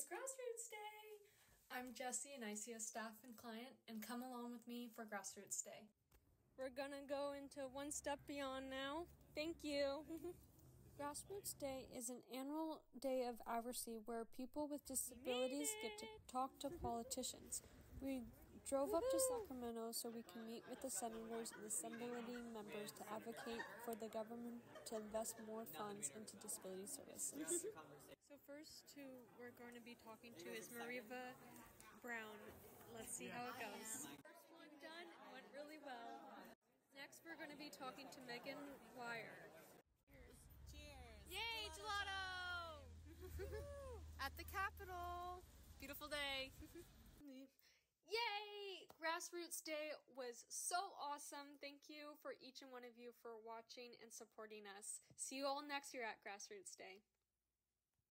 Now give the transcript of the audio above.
It's Grassroots Day! I'm Jessie, an ICS staff and client, and come along with me for Grassroots Day. We're gonna go into one step beyond now. Thank you. Grassroots Day is an annual day of advocacy where people with disabilities get to talk to politicians. We drove up to Sacramento so we can meet with the senators and assembly members to advocate for the government to invest more funds into disability services. So first who we're going to be talking to is Mariva Brown. Let's see how it goes. First one done, went really well. Next we're going to be talking to Megan Wire. Grassroots Day was so awesome. Thank you for each and one of you for watching and supporting us. See you all next year at Grassroots Day.